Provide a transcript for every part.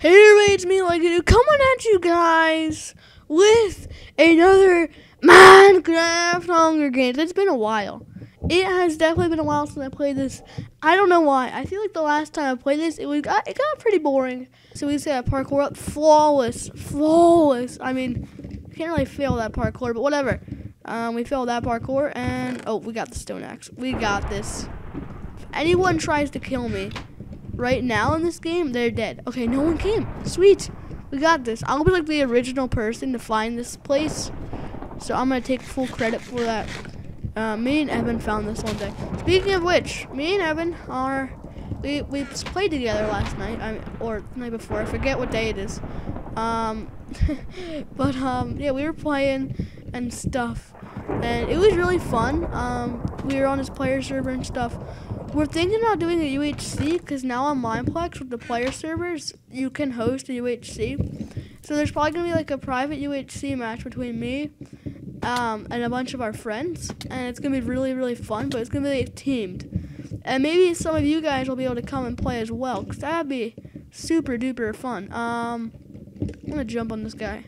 Hey, it's me, like you coming at you guys with another Minecraft Hunger Games. It's been a while. It has definitely been a while since I played this. I don't know why. I feel like the last time I played this, it was it got pretty boring. So we that parkour up flawless, flawless. I mean, you can't really fail that parkour, but whatever. Um, we failed that parkour, and oh, we got the stone axe. We got this. If anyone tries to kill me, right now in this game, they're dead. Okay, no one came. Sweet. We got this. I'll be like the original person to find this place. So I'm going to take full credit for that. Uh, me and Evan found this one day. Speaking of which, me and Evan are... We, we played together last night, I mean, or the night before. I forget what day it is. Um, but um, yeah, we were playing and stuff, and it was really fun. Um, we were on his player server and stuff. We're thinking about doing a UHC because now on Mineplex with the player servers, you can host a UHC. So there's probably gonna be like a private UHC match between me um, and a bunch of our friends, and it's gonna be really really fun. But it's gonna be like, teamed, and maybe some of you guys will be able to come and play as well, cause that'd be super duper fun. Um, I'm gonna jump on this guy.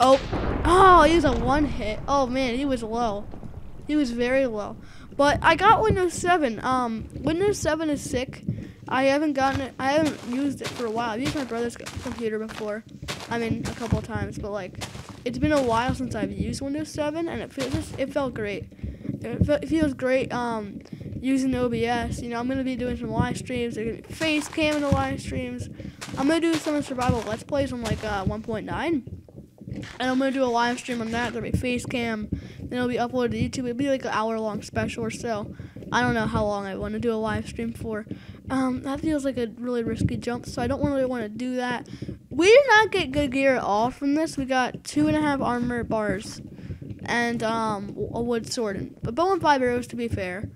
Oh, oh, he was a one hit. Oh man, he was low. He was very low. But I got Windows 7. Um, Windows 7 is sick. I haven't gotten it. I haven't used it for a while. I've used my brother's computer before. I mean, a couple times, but like, it's been a while since I've used Windows 7, and it feels it felt great. It, it feels great. Um, using OBS. You know, I'm gonna be doing some live streams. There's gonna be face cam in the live streams. I'm gonna do some survival let's plays on like uh, 1.9, and I'm gonna do a live stream on that. There'll be face cam then it'll be uploaded to YouTube. It'll be like an hour long special or so. I don't know how long I want to do a live stream for. Um, that feels like a really risky jump, so I don't really want to do that. We did not get good gear at all from this. We got two and a half armor bars and um, a wood sword, and a bow and five arrows to be fair.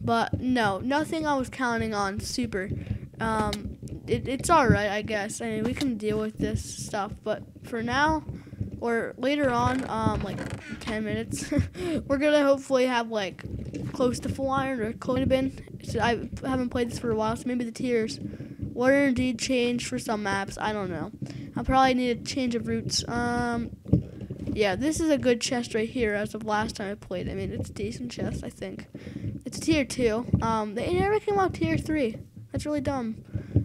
But no, nothing I was counting on super. Um, it, it's alright, I guess. I mean, we can deal with this stuff, but for now, or later on, um, like 10 minutes, we're gonna hopefully have like close to full iron or close bin. So I haven't played this for a while, so maybe the tiers were indeed changed for some maps. I don't know. I probably need a change of routes. Um, yeah, this is a good chest right here as of last time I played. I mean, it's a decent chest, I think. It's a tier 2. Um, they never came out tier 3. That's really dumb.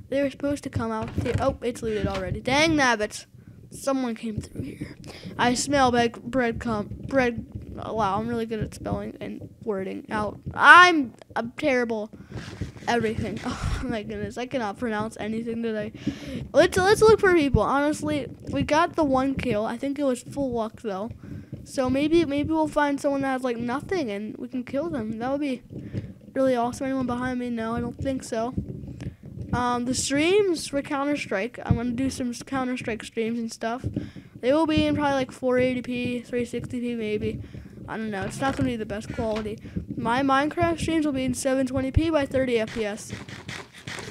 They were supposed to come out. Oh, it's looted already. Dang nabbits. Someone came through here. I smell bread, bread, com, bread. Oh, wow, I'm really good at spelling and wording out. I'm, I'm terrible. Everything. Oh my goodness, I cannot pronounce anything today. Let's let's look for people. Honestly, we got the one kill. I think it was full luck though. So maybe maybe we'll find someone that has like nothing and we can kill them. That would be really awesome. Anyone behind me? No, I don't think so. Um, the streams for Counter Strike, I'm gonna do some Counter Strike streams and stuff. They will be in probably like 480p, 360p maybe. I don't know. It's not gonna be the best quality. My Minecraft streams will be in 720p by 30 FPS.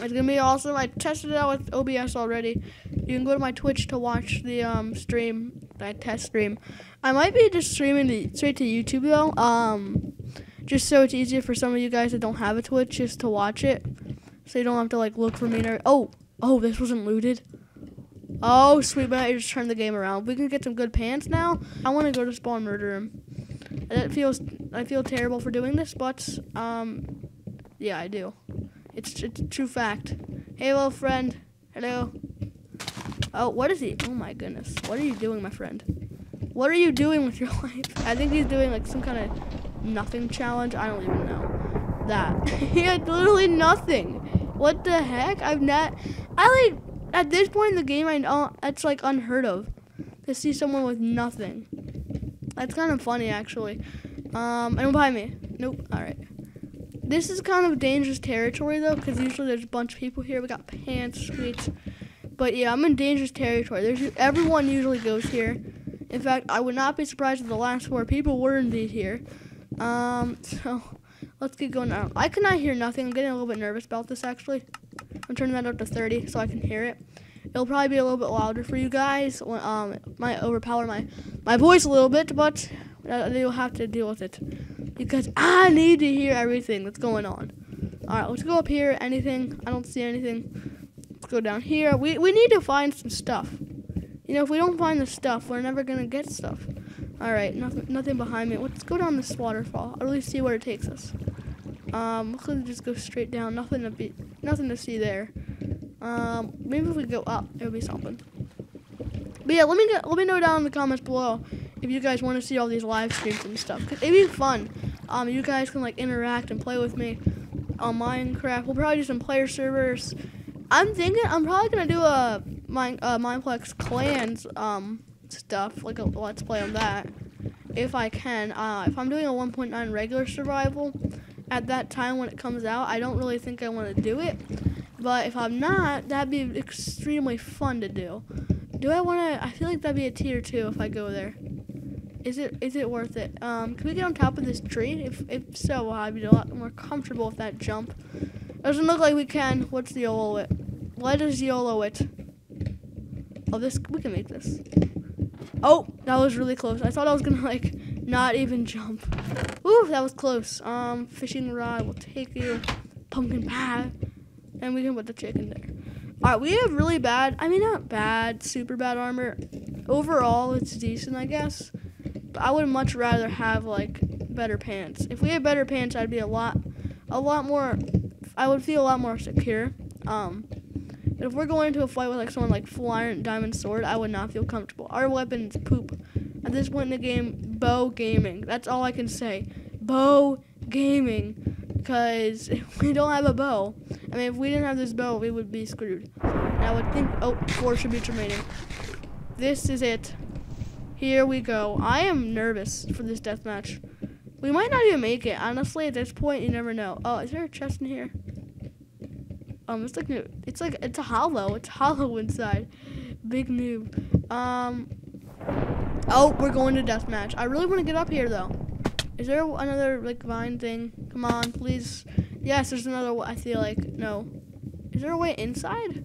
It's gonna be awesome. I tested it out with OBS already. You can go to my Twitch to watch the um, stream, that test stream. I might be just streaming to, straight to YouTube though. Um, just so it's easier for some of you guys that don't have a Twitch just to watch it. So you don't have to like look for me. Oh, oh, this wasn't looted. Oh, sweet, but I just turned the game around. We can get some good pants now. I want to go to spawn murder him. It feels, I feel terrible for doing this, but um, yeah, I do. It's it's a true fact. Hey, little friend. Hello. Oh, what is he? Oh my goodness. What are you doing, my friend? What are you doing with your life? I think he's doing like some kind of nothing challenge. I don't even know that. he had literally nothing. What the heck? I've not. I like at this point in the game. I know it's like unheard of to see someone with nothing. That's kind of funny actually. Um, and behind me. Nope. All right. This is kind of dangerous territory though, because usually there's a bunch of people here. We got pants, sweets. But yeah, I'm in dangerous territory. There's everyone usually goes here. In fact, I would not be surprised if the last four people were indeed here. Um, so Let's get going now. I cannot hear nothing. I'm getting a little bit nervous about this, actually. I'm turning that up to 30 so I can hear it. It'll probably be a little bit louder for you guys. Um, it might overpower my, my voice a little bit, but uh, you'll have to deal with it. Because I need to hear everything that's going on. Alright, let's go up here. Anything? I don't see anything. Let's go down here. We we need to find some stuff. You know, if we don't find the stuff, we're never gonna get stuff. All right, nothing nothing behind me. Let's go down this waterfall. I'll really see where it takes us. Um, let's just go straight down. Nothing to be, nothing to see there. Um, maybe if we go up, it'll be something. But yeah, let me get, let me know down in the comments below if you guys want to see all these live streams and stuff. Cause it'd be fun. Um, you guys can like interact and play with me on Minecraft. We'll probably do some player servers. I'm thinking I'm probably gonna do a Mine uh, Mineplex clans um stuff like a let's play on that if I can. Uh, if I'm doing a 1.9 regular survival at that time when it comes out, I don't really think I want to do it. But if I'm not, that'd be extremely fun to do. Do I want to? I feel like that'd be a tier two if I go there. Is it is it worth it? Um, can we get on top of this tree? If if so, I'd be a lot more comfortable with that jump. Doesn't look like we can. What's the YOLO it? Let us YOLO it. Oh, this we can make this. Oh, that was really close. I thought I was gonna like not even jump. Ooh, that was close. Um, fishing rod will take you. Pumpkin pie, and we can put the chicken there. All right, we have really bad. I mean, not bad, super bad armor. Overall, it's decent, I guess. But I would much rather have like better pants. If we had better pants, I'd be a lot, a lot more. I would feel a lot more secure. Um, if we're going into a fight with like someone like full iron diamond sword, I would not feel comfortable. Our weapon's poop. At this point in the game, bow gaming. That's all I can say. Bow gaming. Because we don't have a bow, I mean, if we didn't have this bow, we would be screwed. And I would think, oh, four should be remaining. This is it. Here we go. I am nervous for this death match. We might not even make it. Honestly, at this point, you never know. Oh, is there a chest in here? Um, it's like it's like it's a hollow. It's hollow inside. Big noob. Um. Oh, we're going to deathmatch. I really want to get up here though. Is there another like vine thing? Come on, please. Yes, there's another. I feel like no. Is there a way inside?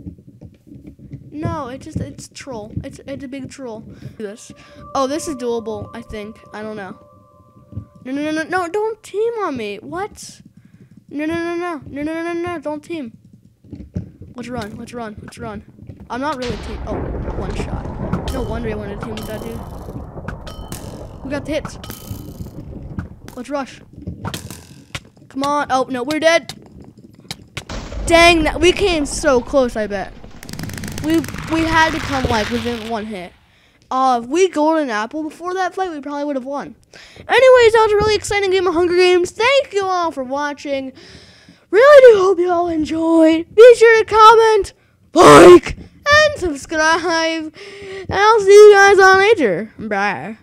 No, it just it's troll. It's it's a big troll. This. Oh, this is doable. I think. I don't know. No, no, no, no, no! Don't team on me. What? No, no, no, no, no, no, no, no, no! Don't team. Let's run. Let's run. Let's run. I'm not really team. Oh, one shot. No wonder I wanted to team with that dude. We got the hits. Let's rush. Come on. Oh, no, we're dead. Dang, that we came so close, I bet. We we had to come like within one hit. Uh, if we golden apple before that fight, we probably would have won. Anyways, that was a really exciting game of Hunger Games. Thank you all for watching. Really do hope you all enjoyed. Be sure to comment, like, and subscribe. And I'll see you guys on later. Bye.